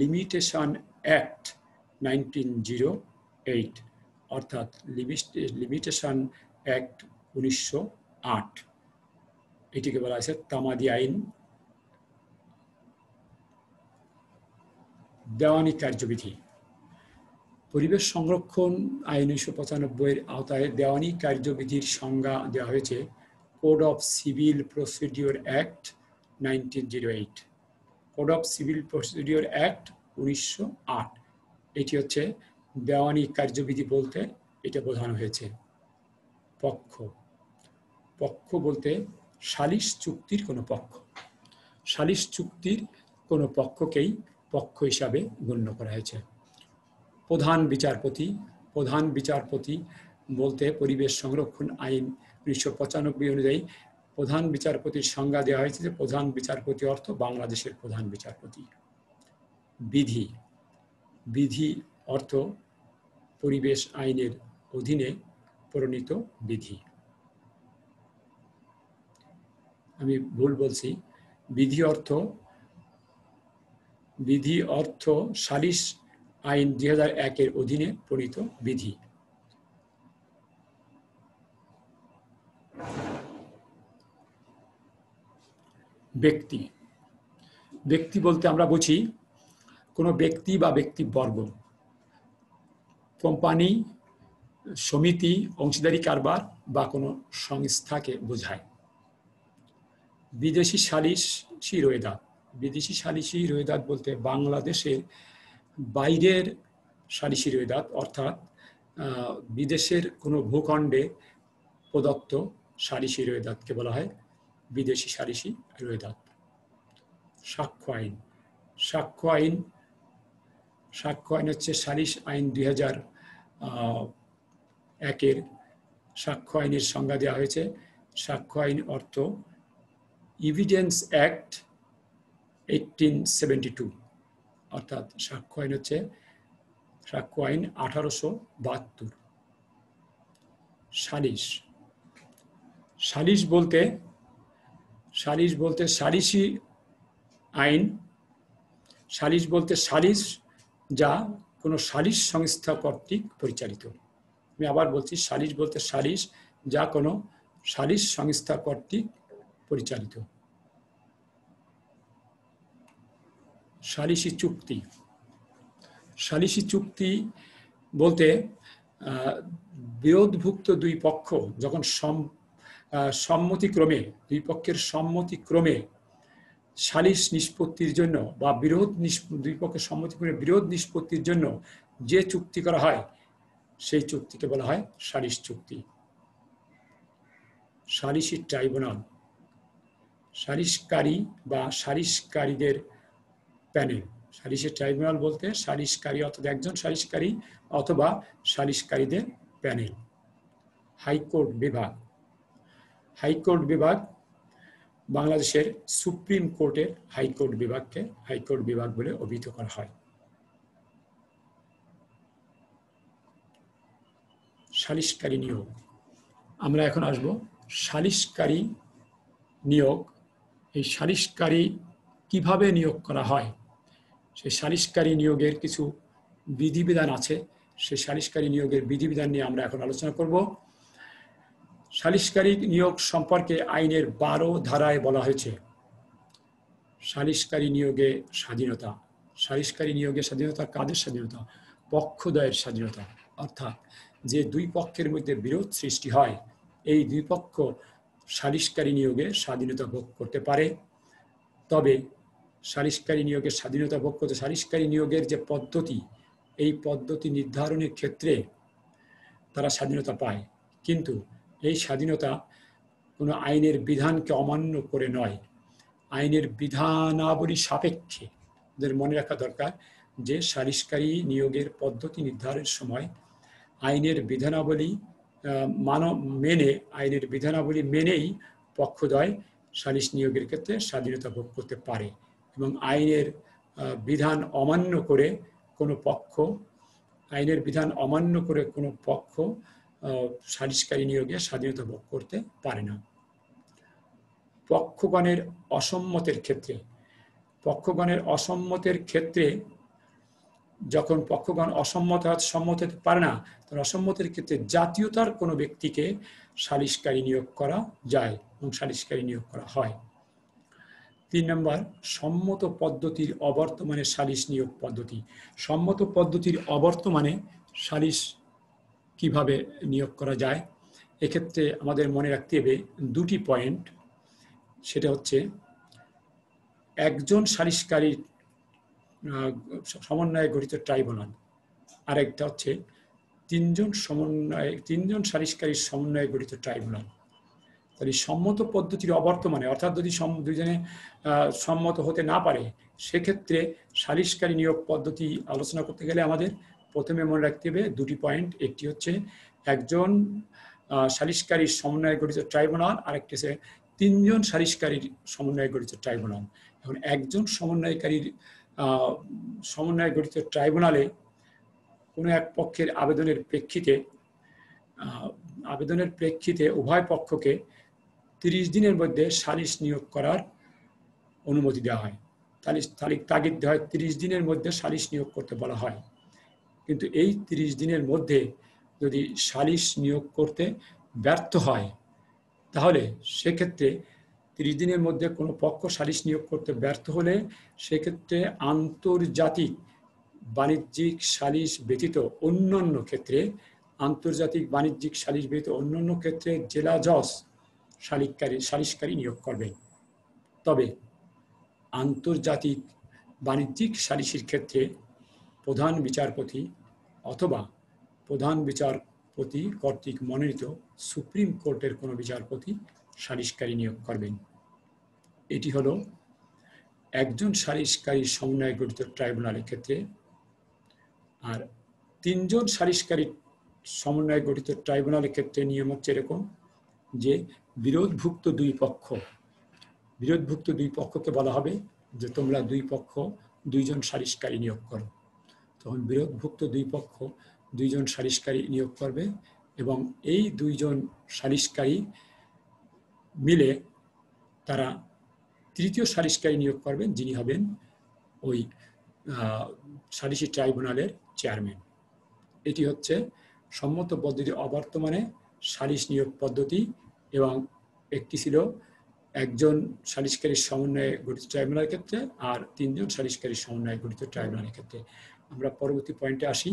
limitation act nineteen zero eight অর্থাৎ লিমিটেশন অ্যাক্ট উনিশশো আট। এটিকে বলা হয়েছে তামাদি আইন। দেওয়ানি কার্যবিধি। পরিবেশ সংরক্ষণ আইন উনিশশো পঁচানব্বইয়ের আওতায় দেওয়ানি কার্যবিধির সংজ্ঞা দেওয়া হয়েছে code of civil procedure act nineteen zero eight code of civil procedure act উনিশশো আট এটি হচ্ছে দেওয়ানি কার্যবিধি বলতে এটা বোঝানো হয়েছে। পক্ষ। পক্ষ বলতে সালিশ চুক্তির কোনো পক্ষ। সালিশ চুক্তির কোনো পক্ষকেই পক্ষ হিসাবে গণ্য করা হয়েছে। প্রধান বিচারপতি প্রধান বিচারপতি বলতে পরিবেশ সংরক্ষণ আইন উনিশশো পঁচানব্বই অনুযায়ী প্রধান বিচারপতির সংজ্ঞা দেওয়া হয়েছে যে প্রধান বিচারপতি অর্থ বাংলাদেশের প্রধান বিচারপতি। বিধি। বিধি অর্থ পরিবেশ আইনের অধীনে প্রণীত বিধি। আমি ভুল বলছি। বিধি অর্থ বিধি অর্থ সালিশ আইন দুই একের অধীনে প্রণীত বিধি। ব্যক্তি। ব্যক্তি বলতে আমরা বুঝি কোনো ব্যক্তি বা ব্যক্তিবর্গ। কোম্পানি, সমিতি, অংশীদারি কারবার বা কোনো সংস্থাকে বোঝায়। বিদেশি সালিশি রোয়েদাত বিদেশি সালিশি রোয়েদাত বলতে বাংলাদেশের বাইরের সালিশি রোয়েদাত অর্থাৎ বিদেশের কোনো ভূখণ্ডে প্রদত্ত সালিশি রোয়েদাতকে বলা হয়, বিদেশি সালিশি রোয়েদাত সাক্ষ্য আইন। সাক্ষ্য আইন সাক্ষ্য আইন হচ্ছে সালিশ আইন দুই হাজার একের সাক্ষ্য আইনের সংজ্ঞা দেওয়া হয়েছে। সাক্ষ্য আইন অর্থ evidence act eighteen seventy two অর্থাৎ সাক্ষ্য আইন হচ্ছে, সাক্ষ্য আইন আঠারোশো বাহাত্তর। সালিশ সালিশ বলতে সালিশ বলতে সালিশি আইন, সালিশ বলতে সালিশ যা কোনো সালিশ সংস্থা কর্তৃক পরিচালিত। আমি আবার বলছি সালিশ বলতে সালিশ যা কোনো সালিশ সংস্থা কর্তৃক পরিচালিত। সালিশি চুক্তি। সালিশি চুক্তি বলতে বিরোধভুক্ত দুই পক্ষ যখন সম্মতিক্রমে, দুই পক্ষের সম্মতিক্রমে সালিশ নিষ্পত্তির জন্য বা বিরোধ দুই পক্ষের সম্মতিক্রমে বিরোধ নিষ্পত্তির জন্য যে চুক্তি করা হয়, সেই চুক্তিকে বলা হয় সালিশ চুক্তি। সালিশি ট্রাইব্যুনাল সালিশকারী বা সালিশকারীদের প্যানেল সালিশের ট্রাইব্যুনাল বলতে সালিশকারী অর্থাৎ একজন সালিশকারী অথবা সালিশকারীদের প্যানেল হাইকোর্ট বিভাগ হাইকোর্ট বিভাগ, বাংলাদেশের সুপ্রিম কোর্টের হাইকোর্ট বিভাগকে হাইকোর্ট বিভাগ বলে অভিহিত করা হয়। সালিশকারী নিয়োগ। আমরা এখন আসব সালিশকারী নিয়োগ। এই সালিশকারী কীভাবে নিয়োগ করা হয়? সেই সালিশকারী নিয়োগের কিছু বিধিবিধান আছে। সেই সালিশকারী নিয়োগের বিধিবিধান নিয়ে আমরা এখন আলোচনা করব। সালিশকারী নিয়োগ সম্পর্কে আইনের বারো ধারায় বলা হয়েছে। সালিশকারী নিয়োগে স্বাধীনতা সালিশকারী নিয়োগে স্বাধীনতা কাদের স্বাধীনতা? পক্ষদয়ের স্বাধীনতা। অর্থাৎ যে দুই পক্ষের মধ্যে বিরোধ সৃষ্টি হয়, এই দুই পক্ষ সালিশকারী নিয়োগে স্বাধীনতা ভোগ করতে পারে। তবে সালিশকারী নিয়োগের স্বাধীনতা ভোগ করতে সালিশকারী নিয়োগের যে পদ্ধতি, এই পদ্ধতি নির্ধারণের ক্ষেত্রে তারা স্বাধীনতা পায়। কিন্তু এই স্বাধীনতা কোনো আইনের বিধানকে অমান্য করে নয়। আইনের বিধানাবলী সাপেক্ষে ওদের মনে রাখা দরকার যে সালিশকারী নিয়োগের পদ্ধতি নির্ধারণের সময় আইনের বিধানাবলী মানব মেনে আইনের বিধানাবলী মেনেই পক্ষদয় সালিশ নিয়োগের ক্ষেত্রে স্বাধীনতা ভোগ করতে পারে এবং আইনের বিধান অমান্য করে কোনো পক্ষ, আইনের বিধান অমান্য করে কোনো পক্ষ সালিশকারী নিয়োগে স্বাধীনতা ভোগ করতে পারে না। পক্ষগণের অসম্মতের ক্ষেত্রে, পক্ষগণের অসম্মতের ক্ষেত্রে যখন পক্ষগণ অসম্মত সম্মত হতে পারে না, তখন অসম্মতের ক্ষেত্রে জাতীয়তার কোনো ব্যক্তিকে সালিশকারী নিয়োগ করা যায় এবং সালিশকারী নিয়োগ করা হয়। তিন নম্বর, সম্মত পদ্ধতির অবর্তমানে সালিশ নিয়োগ পদ্ধতি। সম্মত পদ্ধতির অবর্তমানে সালিশ কীভাবে নিয়োগ করা যায়? এক্ষেত্রে আমাদের মনে রাখতে হবে দুটি পয়েন্ট। সেটা হচ্ছে, একজন সালিশকারীর সমন্বয়ে গঠিত ট্রাইব্যুনাল। আরেকটা হচ্ছে, তিনজন সমন্বয়ে, তিনজন সালিশকারীর সমন্বয়ে গঠিত ট্রাইব্যুনাল। তাহলে সম্মত পদ্ধতির অবর্তমানে, অর্থাৎ যদি দুজনে সম্মত হতে না পারে, সেক্ষেত্রে সালিশকারী নিয়োগ পদ্ধতি আলোচনা করতে গেলে আমাদের প্রথমে মনে রাখতে হবে, দুটি পয়েন্ট একটি হচ্ছে একজন সালিশকারীর সমন্বয়ে গঠিত ট্রাইব্যুনাল আর একটি হচ্ছে তিনজন সালিশকারীর সমন্বয়ে গঠিত ট্রাইব্যুনাল এখন একজন সমন্বয়কারীর সমন্বয় গঠিত ট্রাইব্যুনালে কোনো এক পক্ষের আবেদনের প্রেক্ষিতে আবেদনের প্রেক্ষিতে উভয় পক্ষকে তিরিশ দিনের মধ্যে সালিশ নিয়োগ করার অনুমতি দেওয়া হয়। তালিক তাগিদ দেওয়া হয়, তিরিশ দিনের মধ্যে সালিশ নিয়োগ করতে বলা হয়। কিন্তু এই তিরিশ দিনের মধ্যে যদি সালিশ নিয়োগ করতে ব্যর্থ হয়, তাহলে সেক্ষেত্রে তিরিশ দিনের মধ্যে কোনো পক্ষ সালিশ নিয়োগ করতে ব্যর্থ হলে সেক্ষেত্রে আন্তর্জাতিক বাণিজ্যিক সালিশ ব্যতীত অন্যান্য ক্ষেত্রে, আন্তর্জাতিক বাণিজ্যিক সালিশ ব্যতীত অন্যান্য ক্ষেত্রে জেলা জজ সালিকারী সালিশকারী নিয়োগ করবে। তবে আন্তর্জাতিক বাণিজ্যিক সালিশের ক্ষেত্রে প্রধান বিচারপতি অথবা প্রধান বিচারপতি কর্তৃক মনোনীত সুপ্রিম কোর্টের কোনো বিচারপতি সালিশকারী নিয়োগ করবেন। এটি হলো একজন সালিশকারী সমন্বয় গঠিত ট্রাইব্যুনালের ক্ষেত্রে আর তিনজন সালিশকারী সমন্বয় গঠিত ট্রাইব্যুনালের ক্ষেত্রে নিয়ম হচ্ছে এরকম যে বিরোধভুক্ত দুই পক্ষ, বিরোধভুক্ত দুই পক্ষকে বলা হবে যে তোমরা দুই পক্ষ দুইজন সালিশকারী নিয়োগ করো। তখন বিরোধভুক্ত দুই পক্ষ দুইজন সালিশকারী নিয়োগ করবে এবং এই দুইজন সালিশকারী মিলে তারা তৃতীয় সালিশকারী নিয়োগ করবেন, যিনি হবেন ওই সালিশি ট্রাইব্যুনালের চেয়ারম্যান। এটি হচ্ছে সম্মত পদ্ধতি অবর্তমানে সালিশ নিয়োগ পদ্ধতি এবং একটি ছিল একজন সালিশকারীর সমন্বয়ে গঠিত ট্রাইব্যুনালের ক্ষেত্রে আর তিনজন সালিশকারীর সমন্বয়ে গঠিত ট্রাইব্যুনালের ক্ষেত্রে। আমরা পরবর্তী পয়েন্টে আসি।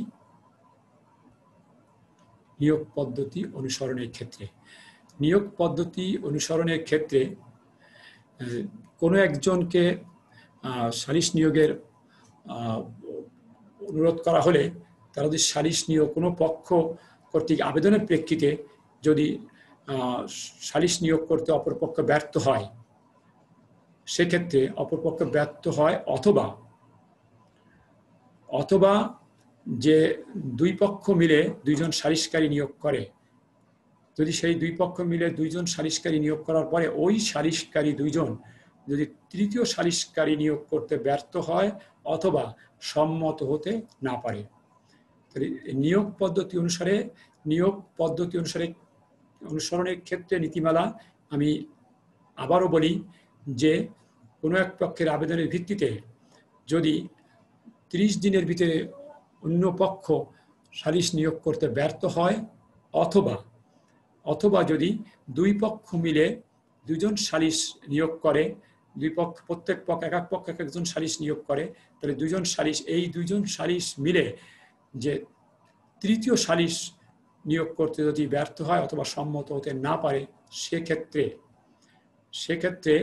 নিয়োগ পদ্ধতি অনুসরণের ক্ষেত্রে। নিয়োগ পদ্ধতি অনুসরণের ক্ষেত্রে কোনো একজনকে সালিশ নিয়োগের অনুরোধ করা হলে তারা যদি সালিশ নিয়োগ কোনো পক্ষ কর্তৃক আবেদনের প্রেক্ষিতে যদি সালিশ নিয়োগ করতে অপরপক্ষ ব্যর্থ হয়, সেক্ষেত্রে অপরপক্ষ ব্যর্থ হয় অথবা অথবা যে দুই পক্ষ মিলে দুইজন সালিশকারী নিয়োগ করে। যদি সেই দুই পক্ষ মিলে দুইজন সালিশকারী নিয়োগ করার পরে ওই সালিশকারী দুইজন যদি তৃতীয় সালিশকারী নিয়োগ করতে ব্যর্থ হয় অথবা সম্মত হতে না পারে। নিয়োগ পদ্ধতি অনুসারে, নিয়োগ পদ্ধতি অনুসারে অনুসরণের ক্ষেত্রে নীতিমালা আমি আবারও বলি যে কোনো এক পক্ষের আবেদনের ভিত্তিতে যদি ত্রিশ দিনের ভিতরে অন্য পক্ষ সালিশ নিয়োগ করতে ব্যর্থ হয়, অথবা অথবা যদি দুই পক্ষ মিলে দুজন সালিশ নিয়োগ করে, দুই পক্ষ, প্রত্যেক পক্ষ, এক এক পক্ষ এক একজন সালিশ নিয়োগ করে, তাহলে দুজন সালিশ এই দুজন সালিশ মিলে যে তৃতীয় সালিশ নিয়োগ করতে যদি ব্যর্থ হয় অথবা সম্মত হতে না পারে, সেক্ষেত্রে সেক্ষেত্রে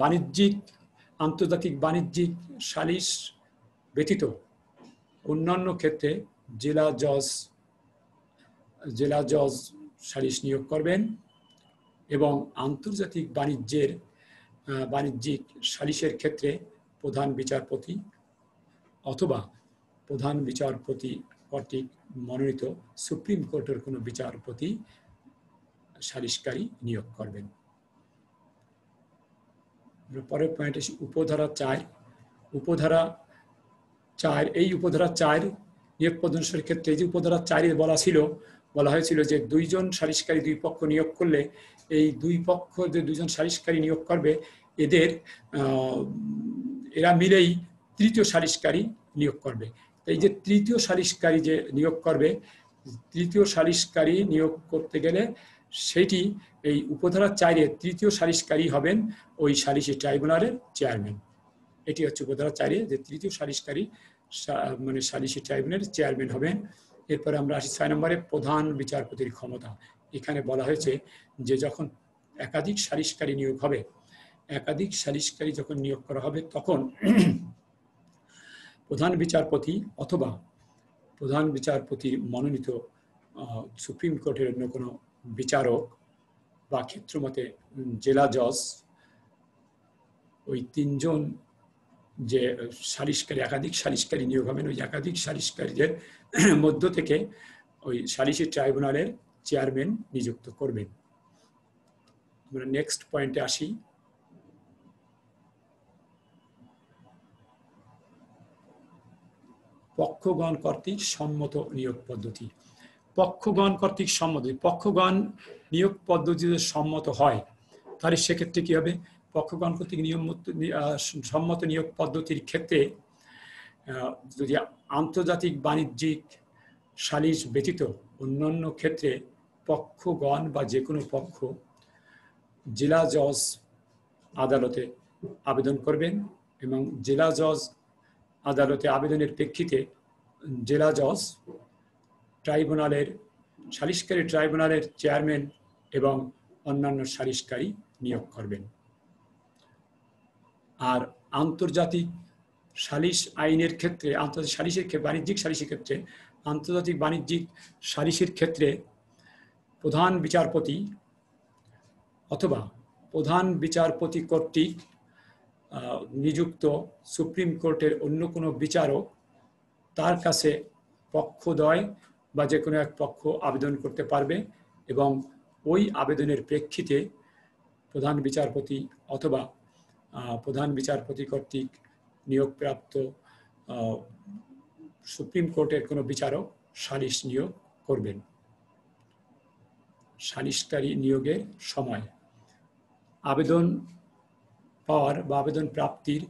বাণিজ্যিক আন্তর্জাতিক বাণিজ্যিক সালিশ ব্যতীত অন্যান্য ক্ষেত্রে জেলা জজ জেলা জজ সালিশ নিয়োগ করবেন এবং আন্তর্জাতিক বাণিজ্যের বাণিজ্যিক সালিশের ক্ষেত্রে প্রধান বিচারপতি অথবা প্রধান বিচারপতি কর্তৃক মনোনীত সুপ্রিম কোর্টের কোনো বিচারপতি সালিশকারী নিয়োগ করবেন। পরের পয়েন্ট উপধারা চার। উপধারা চার, এই উপধারা চার নিয়োগ প্রদর্শনের ক্ষেত্রে যে উপধারা চারে বলা ছিল, বলা হয়েছিল যে দুইজন সালিশকারী দুই পক্ষ নিয়োগ করলে এই দুই পক্ষ যে দুজন সালিশকারী নিয়োগ করবে, এদের এরা মিলেই তৃতীয় সালিশকারী নিয়োগ করবে। এই যে তৃতীয় সালিশকারী যে নিয়োগ করবে, তৃতীয় সালিশকারী নিয়োগ করতে গেলে সেটি এই উপধারা চাইরে তৃতীয় সালিশকারী হবেন ওই সালিশি ট্রাইব্যুনালের চেয়ারম্যান। এটি হচ্ছে উপধারা চাইরে যে তৃতীয় সালিশকারী মানে সালিশি ট্রাইব্যুনালের চেয়ারম্যান হবেন। এরপরে আমরা আসি ছয় নম্বরে প্রধান বিচারপতির ক্ষমতা। এখানে বলা হয়েছে যে যখন একাধিক সালিশকারী নিয়োগ হবে, একাধিক সালিশকারী যখন নিয়োগ করা হবে, তখন প্রধান বিচারপতি অথবা প্রধান বিচারপতির মনোনীত সুপ্রিম কোর্টের অন্য কোনো বিচারক বা ক্ষেত্রমতে জেলা জজ, ওই তিনজন যে সালিশকারী, একাধিক সালিশকারী নিয়োগ হবেন, ওই একাধিক সালিশকারীদের মধ্য থেকে ওই সালিশি ট্রাইব্যুনালের চেয়ারম্যান নিযুক্ত করবেন। আমরা নেক্সট পয়েন্টে আসি। পক্ষগণ কর্তৃক সম্মত নিয়োগ পদ্ধতি। পক্ষগণ কর্তৃক সম্মত। পক্ষগণ নিয়োগ পদ্ধতিতে সম্মত হয়, তাহলে সেক্ষেত্রে কি হবে? পক্ষগণ কর্তৃক নিয়ম সম্মত নিয়োগ পদ্ধতির ক্ষেত্রে যদি আন্তর্জাতিক বাণিজ্যিক সালিশ ব্যতীত অন্যান্য ক্ষেত্রে পক্ষগণ বা যে কোনো পক্ষ জেলা জজ আদালতে আবেদন করবেন এবং জেলা জজ আদালতে আবেদনের প্রেক্ষিতে জেলা জজ ট্রাইব্যুনালের সালিশকারী ট্রাইব্যুনালের চেয়ারম্যান এবং অন্যান্য সালিশকারী নিয়োগ করবেন। আর আন্তর্জাতিক সালিশ আইনের ক্ষেত্রে, আন্তর্জাতিক সালিশের ক্ষেত্রে, বাণিজ্যিক সালিশের ক্ষেত্রে, আন্তর্জাতিক বাণিজ্যিক সালিশের ক্ষেত্রে প্রধান বিচারপতি অথবা প্রধান বিচারপতি কর্তৃক নিযুক্ত সুপ্রিম কোর্টের অন্য কোনো বিচারক তার কাছে পক্ষদ্বয় বা যে কোনো এক পক্ষ আবেদন করতে পারবে এবং ওই আবেদনের প্রেক্ষিতে প্রধান বিচারপতি অথবা প্রধান বিচারপতি কর্তৃক নিয়োগপ্রাপ্ত সুপ্রিম কোর্টের কোনো বিচারক সালিশ নিয়োগ করবেন। সালিশকারী নিয়োগের সময়। আবেদন পাওয়ার বা আবেদন প্রাপ্তির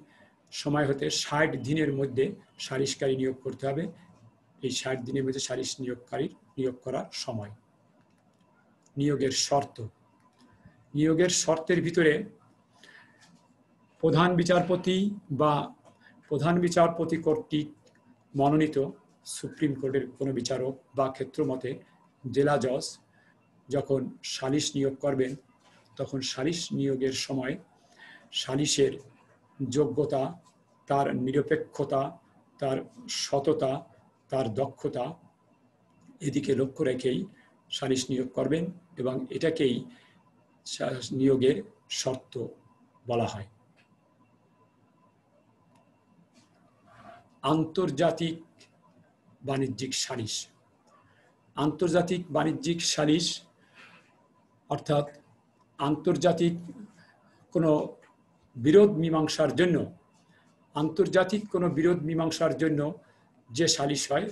সময় হতে ষাট দিনের মধ্যে সালিশকারী নিয়োগ করতে হবে। এই ষাট দিনের মধ্যে সালিশ নিয়োগকারীর নিয়োগ করার সময়। নিয়োগের শর্ত। নিয়োগের শর্তের ভিতরে প্রধান বিচারপতি বা প্রধান বিচারপতি কর্তৃক মনোনীত সুপ্রিম কোর্টের কোনো বিচারক বা ক্ষেত্রমতে জেলা জজ যখন সালিশ নিয়োগ করবেন, তখন সালিশ নিয়োগের সময় সালিশের যোগ্যতা, তার নিরপেক্ষতা, তার সততা তার দক্ষতা এদিকে লক্ষ্য রেখেই সালিশ নিয়োগ করবেন এবং এটাকেই নিয়োগের শর্ত বলা হয়। আন্তর্জাতিক বাণিজ্যিক সালিশ। আন্তর্জাতিক বাণিজ্যিক সালিশ অর্থাৎ আন্তর্জাতিক কোনো বিরোধ মীমাংসার জন্য, আন্তর্জাতিক কোনো বিরোধ মীমাংসার জন্য যে সালিশ হয়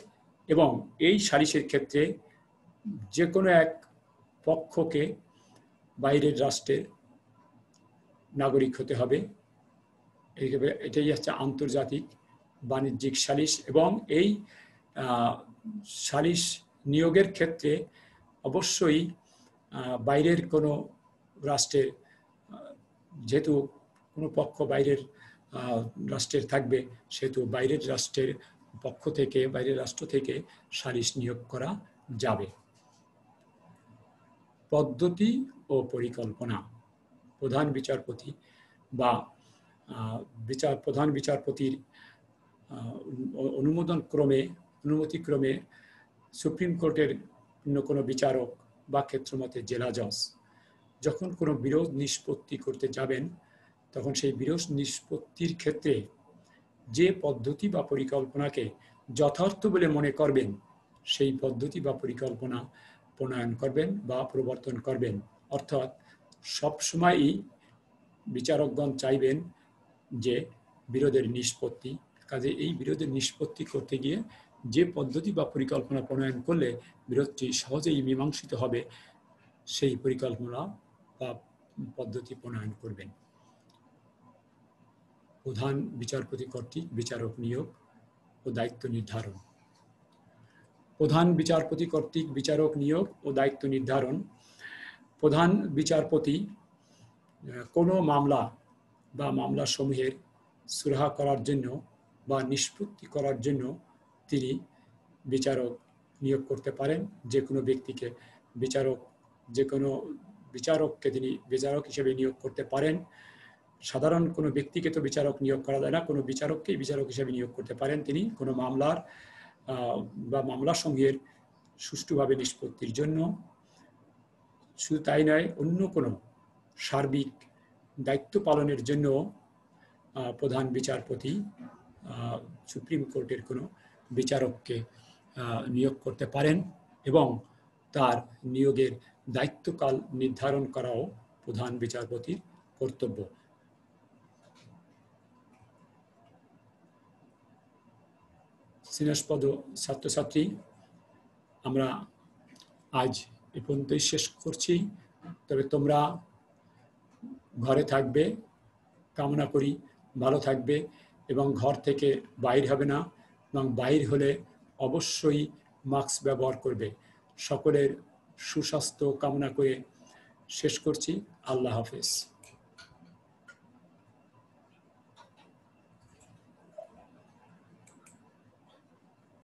এবং এই সালিশের ক্ষেত্রে যে কোনো এক পক্ষকে বাইরের রাষ্ট্রের নাগরিক হতে হবে। এটাই হচ্ছে আন্তর্জাতিক বাণিজ্যিক সালিশ এবং এই সালিশ নিয়োগের ক্ষেত্রে অবশ্যই বাইরের কোনো রাষ্ট্রের যেহেতু কোনো পক্ষ বাইরের রাষ্ট্রের থাকবে, সেহেতু বাইরের রাষ্ট্রের পক্ষ থেকে, বাইরের রাষ্ট্র থেকে সালিশ নিয়োগ করা যাবে। পদ্ধতি ও পরিকল্পনা। প্রধান বিচারপতি বা বিচার, প্রধান বিচারপতির অনুমোদন ক্রমে অনুমতিক্রমে সুপ্রিম কোর্টের অন্য কোনো বিচারক বা ক্ষেত্রমতে জেলা জজ যখন কোনো বিরোধ নিষ্পত্তি করতে যাবেন, তখন সেই বিরোধ নিষ্পত্তির ক্ষেত্রে যে পদ্ধতি বা পরিকল্পনাকে যথার্থ বলে মনে করবেন, সেই পদ্ধতি বা পরিকল্পনা প্রণয়ন করবেন বা প্রবর্তন করবেন। অর্থাৎ সবসময়ই বিচারকগণ চাইবেন যে বিরোধের নিষ্পত্তি, কাজে এই বিরোধের নিষ্পত্তি করতে গিয়ে যে পদ্ধতি বা পরিকল্পনা প্রণয়ন করলে বিরোধটি সহজেই মীমাংসিত হবে, সেই পরিকল্পনা বা পদ্ধতি প্রণয়ন করবেন। প্রধান বিচারপতি কর্তৃক বিচারক নিয়োগ ও দায়িত্ব নির্ধারণ। প্রধান বিচারপতি কর্তৃক বিচারক নিয়োগ ও দায়িত্ব নির্ধারণ। প্রধান বিচারপতি কোনো মামলা বা মামলা সমূহের সুরাহা করার জন্য বা নিষ্পত্তি করার জন্য তিনি বিচারক নিয়োগ করতে পারেন। যে কোনো ব্যক্তিকে বিচারক, যে কোনো বিচারককে তিনি বিচারক হিসেবে নিয়োগ করতে পারেন। সাধারণ কোনো ব্যক্তিকে তো বিচারক নিয়োগ করা যায় না, কোনো বিচারককেই বিচারক হিসেবে নিয়োগ করতে পারেন তিনি কোনো মামলার বা মামলা সমূহের সুষ্ঠুভাবে নিষ্পত্তির জন্য। শুধু তাই নয়, অন্য কোনো সার্বিক দায়িত্ব পালনের জন্য প্রধান বিচারপতি সুপ্রিম কোর্টের কোনো বিচারককে নিয়োগ করতে পারেন এবং তার নিয়োগের দায়িত্বকাল নির্ধারণ করাও প্রধান বিচারপতির কর্তব্য। সিনাসপদ ছাত্রছাত্রী, আমরা আজ এ পর্যন্তই শেষ করছি। তবে তোমরা ঘরে থাকবে, কামনা করি, ভালো থাকবে এবং ঘর থেকে বাইর হবে না, এবং বাইর হলে অবশ্যই মাস্ক ব্যবহার করবে। সকলের সুস্বাস্থ্য কামনা করে শেষ করছি। আল্লাহ হাফেজ।